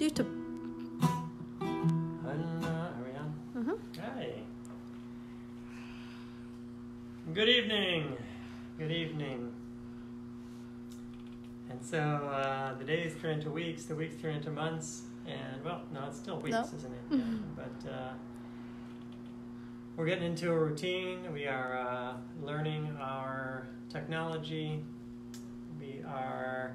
YouTube. And, are we on? Mhm. Hi. Good evening. Good evening. And so uh, the days turn into weeks, the weeks turn into months, and well, no, it's still weeks, No. isn't it? Yeah. Mhm. But uh, we're getting into a routine. We are uh, learning our technology. We are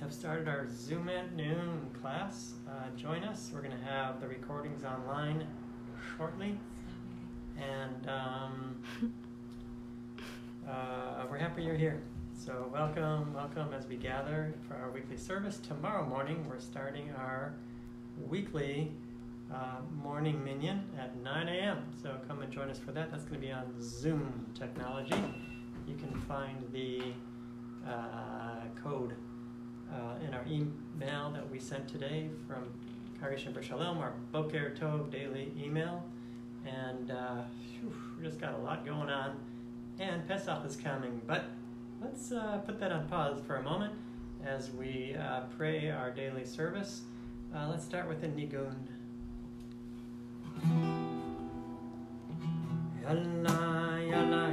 have started our Zoom at noon class. Uh, join us. We're going to have the recordings online shortly, and um, uh, we're happy you're here. So welcome, welcome as we gather for our weekly service. Tomorrow morning we're starting our weekly uh, morning minyan at 9 a.m. So come and join us for that. That's going to be on Zoom technology. You can find the uh, code uh, in our email that we sent today from Karish and Shalom, our Boker Tov daily email. And uh, phew, we just got a lot going on. And Pesach is coming. But let's uh, put that on pause for a moment as we uh, pray our daily service. Uh, let's start with a nigun. Yalla, yalla,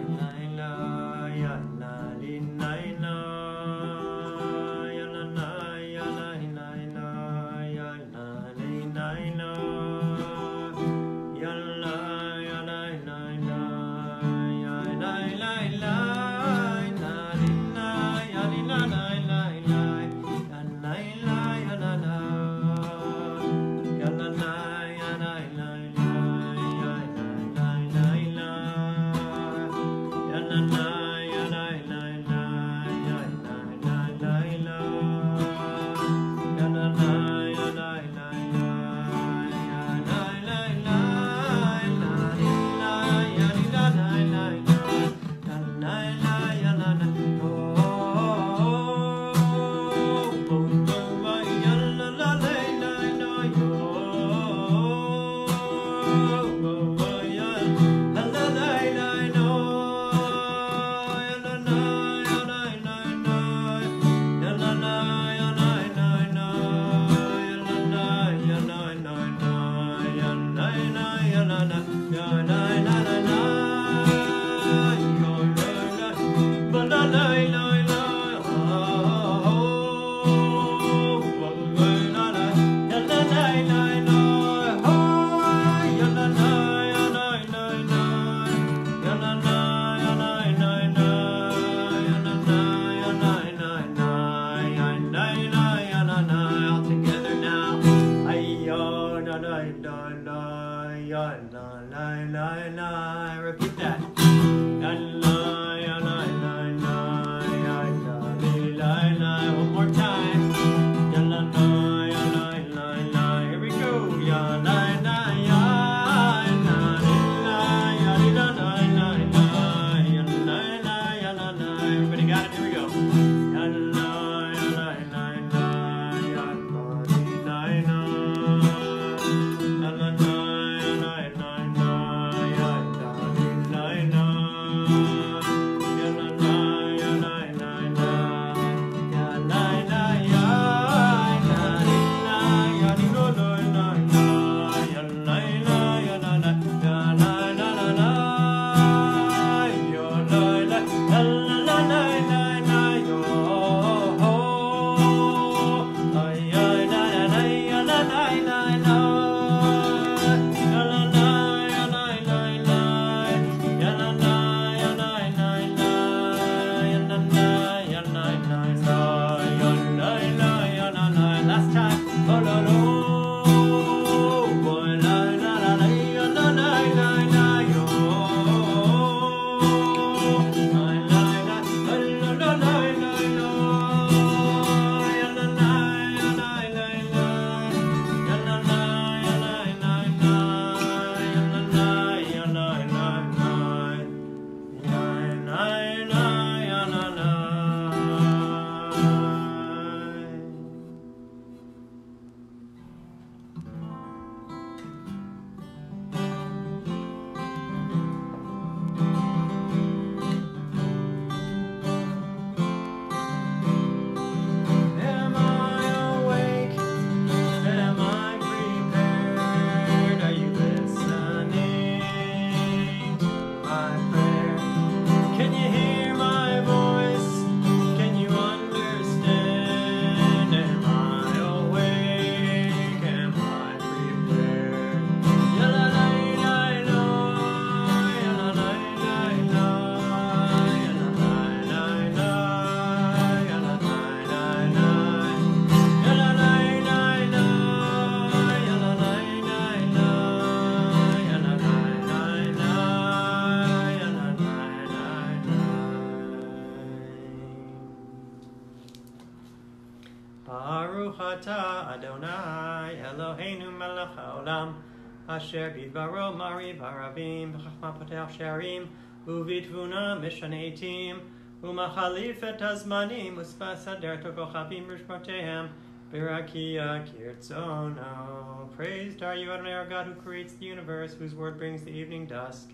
Asher bidbaro mariv harabim B'chachma potech sharim Uvitvuna mishanetim Umachalif et hazmanim Uspasader tokochavim rishmotehem Birakia kirtzono Praised are you Adonai our God who creates the universe Whose word brings the evening dusk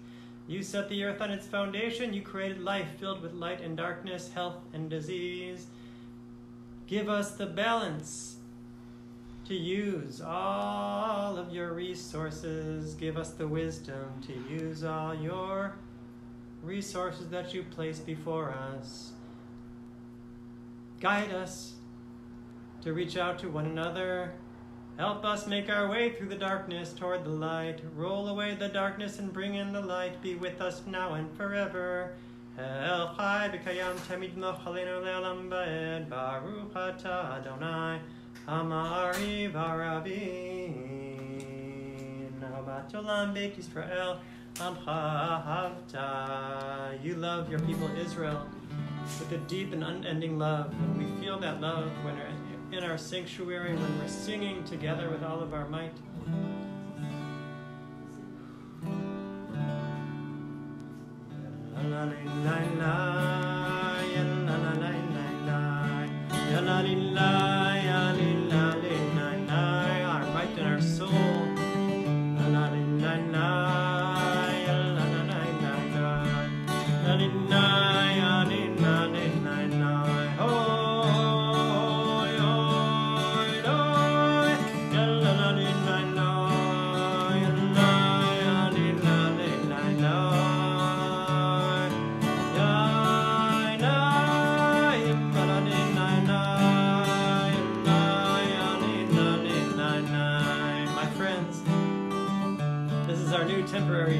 you set the earth on its foundation. You created life filled with light and darkness, health and disease. Give us the balance to use all of your resources. Give us the wisdom to use all your resources that you place before us. Guide us to reach out to one another Help us make our way through the darkness toward the light. Roll away the darkness and bring in the light. Be with us now and forever. El Chai b'kayam ba'ed Baruch Adonai Hamari v'arabin Nabat olam beit Yisrael Amcha You love your people Israel with a deep and unending love. And we feel that love when we're in our sanctuary when we're singing together with all of our might. La la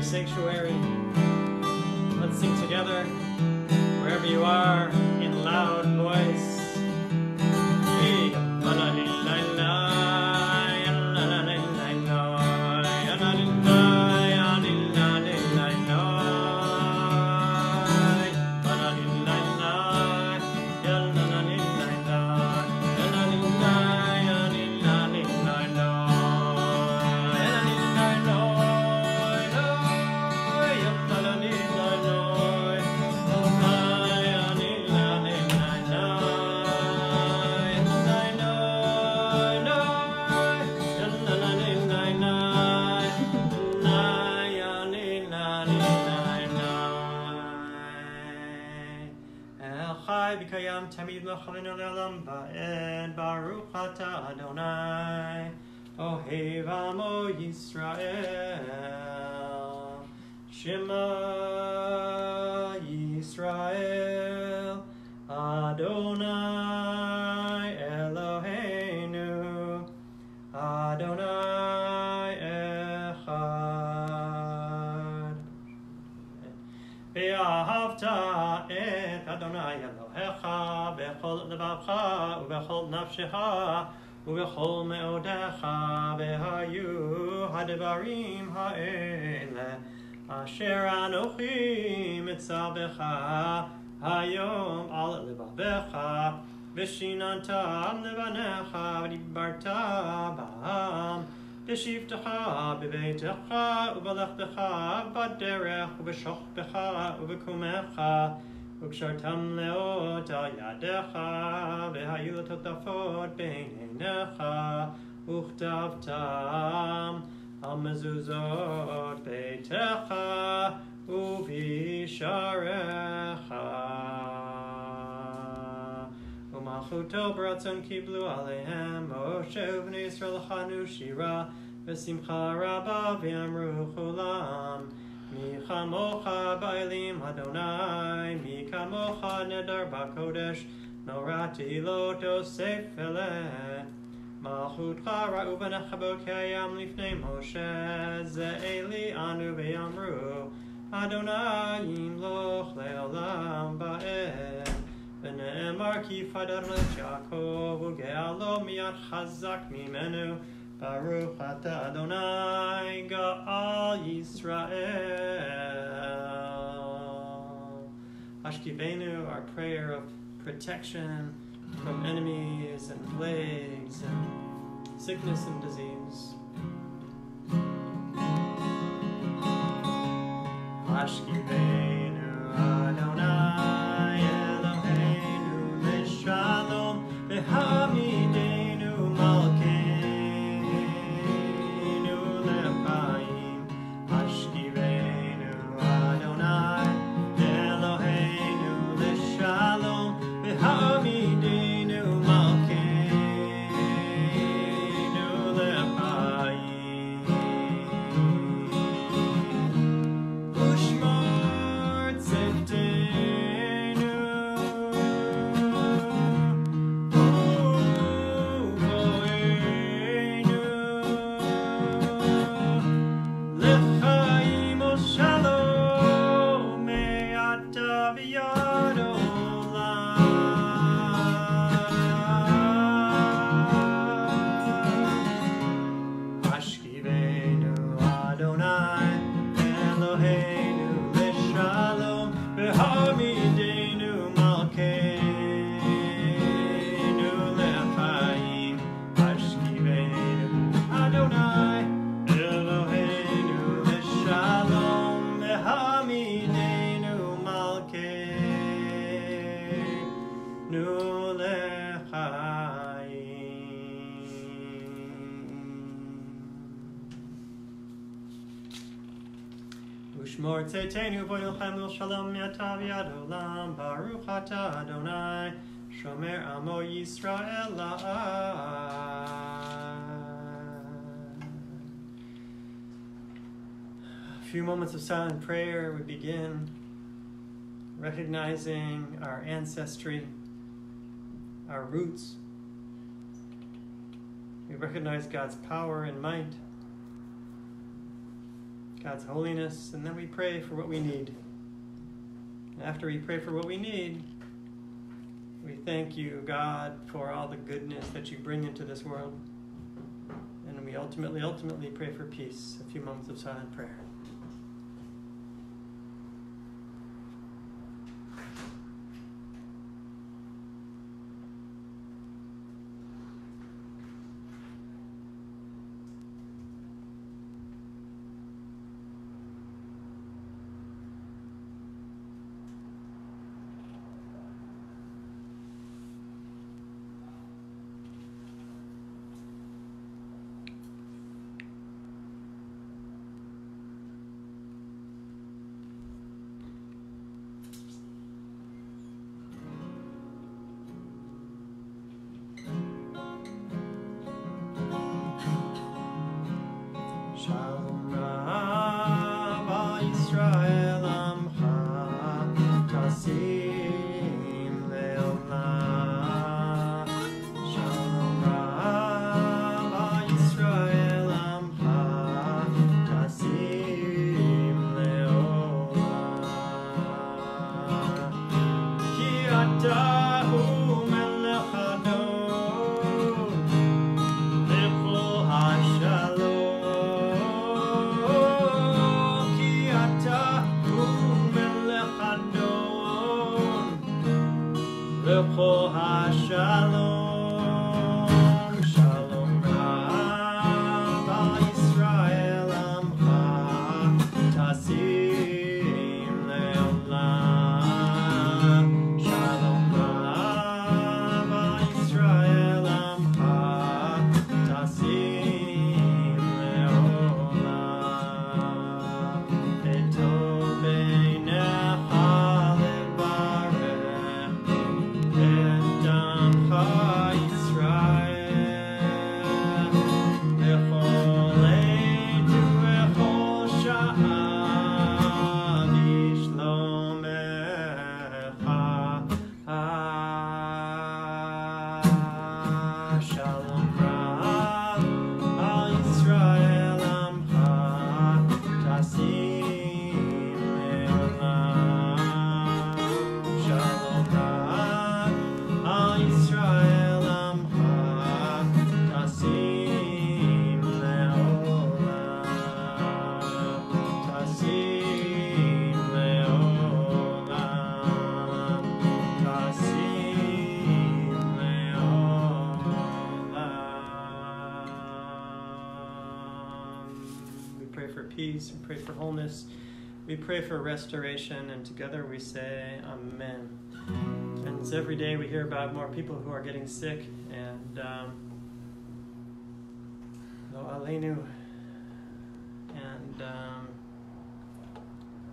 sanctuary. Let's sing together Chalinu le'olam ba'ed Baruch ata Adonai Ohev amo Yisrael Shema לבבך ובכל נפשך ובכל מאודיך והיו הדברים האלה אשר אנוכי מצווך היום על לבבך ושיננתם לבניך ודיברת בם בשבתך בביתך ובלכתך בדרך ובשוכבך ובקומך וקשרתם לאות על ידיך, והיו תותפות בין עיניך, וכתבתם על מזוזות ביתך ובשעריך. ומלכותו ברצון קיבלו עליהם, משה ובני ישראל לחנו שירה, ושמחה רבה ואמרו כולם. מי כמוך באלים אדוני, כמוך נדר בקודש, נוראתי לא תוסף אליה. מלכותך ראו בניך בוקיים לפני משה, זה אלי אנו ויאמרו, אדוני ימלוך לעולם בעת. ונאמר כי פדר את יעקב, וגאלו מיד חזק ממנו. Baruch Ata Adonai Ga'al Yisrael. Ashkivenu, our prayer of protection from enemies and plagues and sickness and disease. Ashkivenu Eloheinu Yatav yad olam Baruch Adonai Shomer amo Yisrael A few moments of silent prayer. We begin recognizing our ancestry, our roots. We recognize God's power and might. God's holiness, and then we pray for what we need. And after we pray for what we need, we thank you, God, for all the goodness that you bring into this world. And we ultimately, ultimately pray for peace. A few moments of silent prayer. Lecho HaShalom. Pray for restoration. And together we say, Amen. Friends, every day we hear about more people who are getting sick. And um, Lo Aleinu. And um,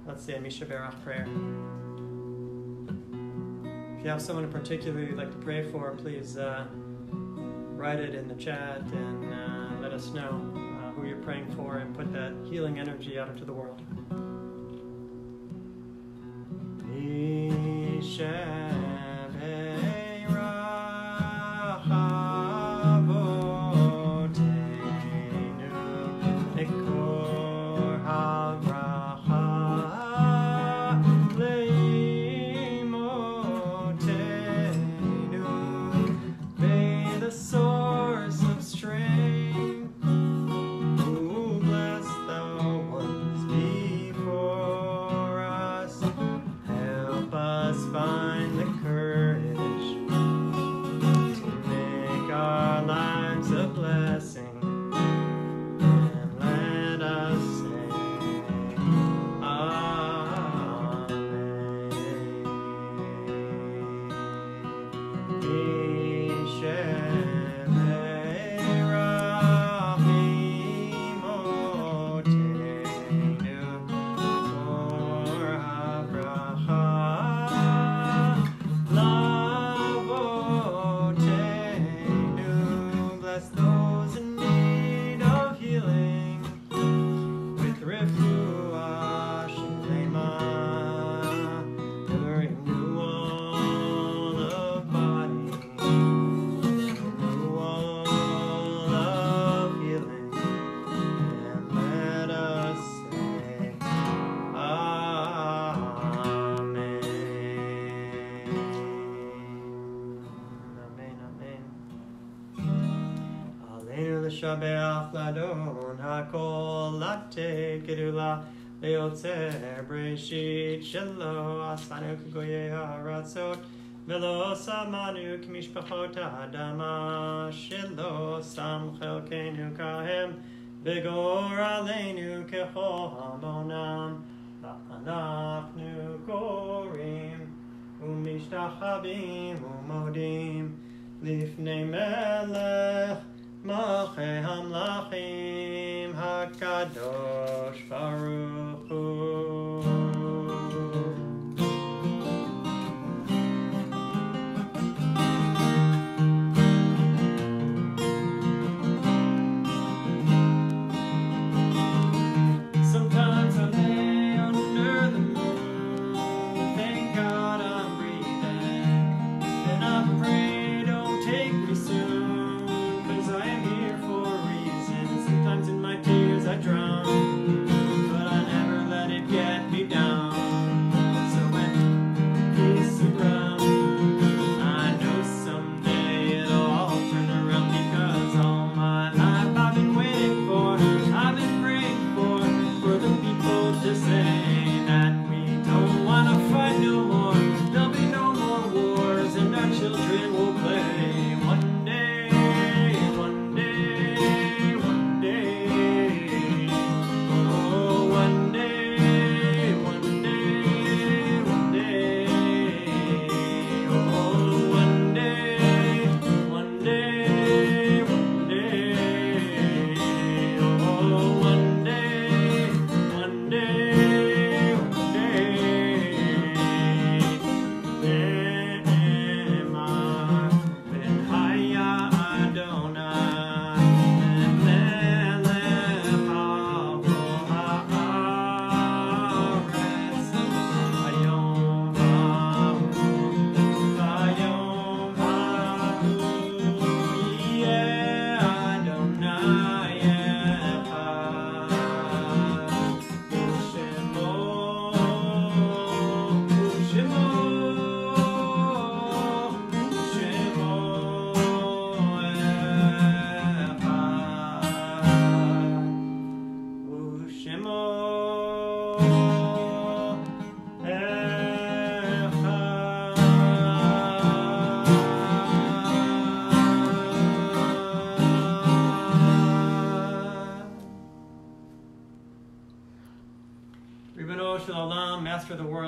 let's say a Mi Sheberach prayer. If you have someone in particular you'd like to pray for, please uh, write it in the chat and uh, let us know uh, who you're praying for and put that healing energy out into the world. לשבח לאדון הכל, לתת גדולה ליוצר בראשית שלא עשנו כגויי הארצות ולא שמנו כמשפחות האדמה שלא שם חלקנו כהם וגורלנו כחומונם ואנחנו קוראים ומשתחווים ומודים לפני מלך Malche Hamlachim HaKadosh Baruch Hu.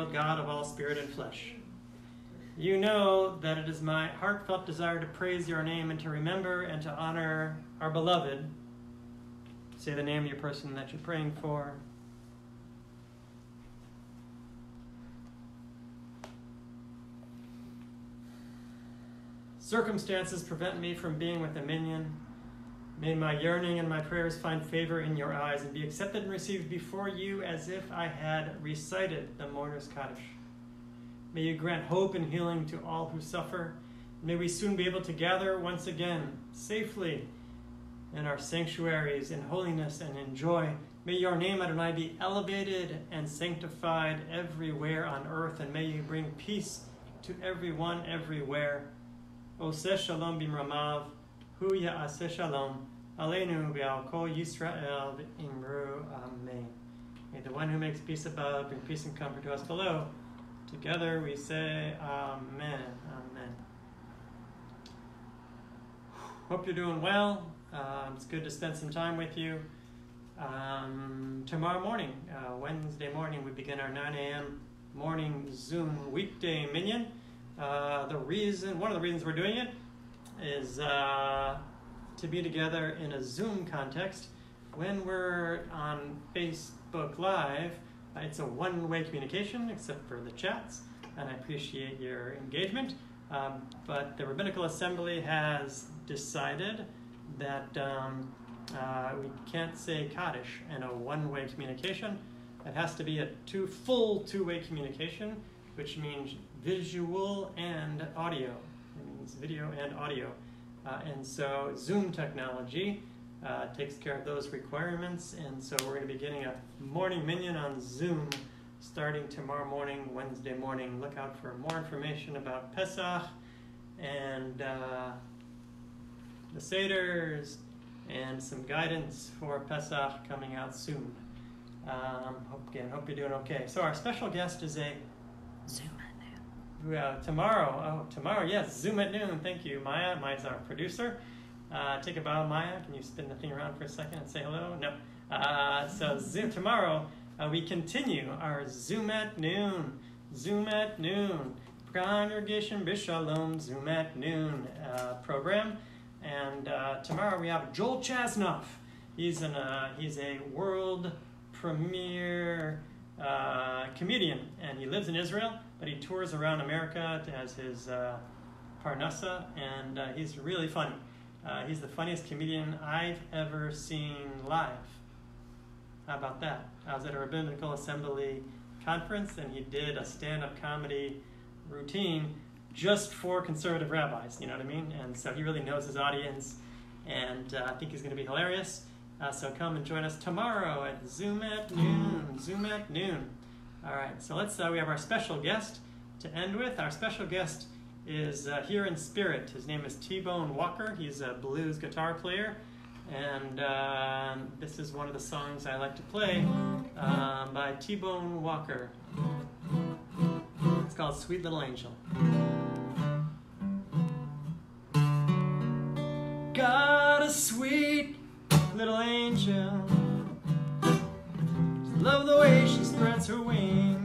World, God of all spirit and flesh. You know that it is my heartfelt desire to praise your name and to remember and to honor our beloved. Say the name of your person that you're praying for. Circumstances prevent me from being with a minyan. May my yearning and my prayers find favor in your eyes and be accepted and received before you as if I had recited the mourner's Kaddish. May you grant hope and healing to all who suffer. May we soon be able to gather once again safely in our sanctuaries in holiness and in joy. May your name, Adonai, be elevated and sanctified everywhere on earth, and may you bring peace to everyone everywhere. Oseh shalom bimramav, hu ya'aseh shalom, aleinu ve'al kol Yisrael imru amen. May the one who makes peace above bring peace and comfort to us below. Together we say Amen. Amen. Hope you're doing well. Um, it's good to spend some time with you. Um, tomorrow morning, uh, Wednesday morning, we begin our 9 a.m. morning Zoom weekday minyan. Uh, the reason, one of the reasons we're doing it, is uh, to be together in a Zoom context. When we're on Facebook Live, it's a one-way communication, except for the chats, and I appreciate your engagement. Um, but the Rabbinical Assembly has decided that um, uh, we can't say Kaddish in a one-way communication. It has to be a two, full two-way communication, which means visual and audio. Video and audio. Uh, and so Zoom technology uh, takes care of those requirements. And so we're going to be getting a morning minyan on Zoom starting tomorrow morning, Wednesday morning. Look out for more information about Pesach and uh, the Seders and some guidance for Pesach coming out soon. Um, hope, again, hope you're doing okay. So our special guest is a Zoom at noon. Uh, tomorrow. Oh, tomorrow, yes, Zoom at noon. Thank you, Maya. Maya's our producer. Uh, take a bow, Maya. Can you spin the thing around for a second and say hello? No. Uh, so Zoom tomorrow, uh, we continue our Zoom at noon. Zoom at noon. Congregation Bishalom Zoom at noon uh, program. And uh, tomorrow we have Joel Chasnoff. He's an he's a world premier uh, comedian, and he lives in Israel, but he tours around America as his uh, parnassa, and uh, he's really funny. Uh, he's the funniest comedian I've ever seen live. How about that? I was at a rabbinical assembly conference, and he did a stand-up comedy routine just for conservative rabbis. You know what I mean? And so he really knows his audience, and uh, I think he's going to be hilarious. Uh, so come and join us tomorrow at Zoom at noon. Zoom at noon. All right. So let's. Uh, we have our special guest to end with. Our special guest is uh, here in spirit. His name is T Bone Walker. He's a blues guitar player, and um this is one of the songs I like to play um, by T Bone Walker. It's called Sweet Little Angel. Got a sweet little angel. Love the way she her wings.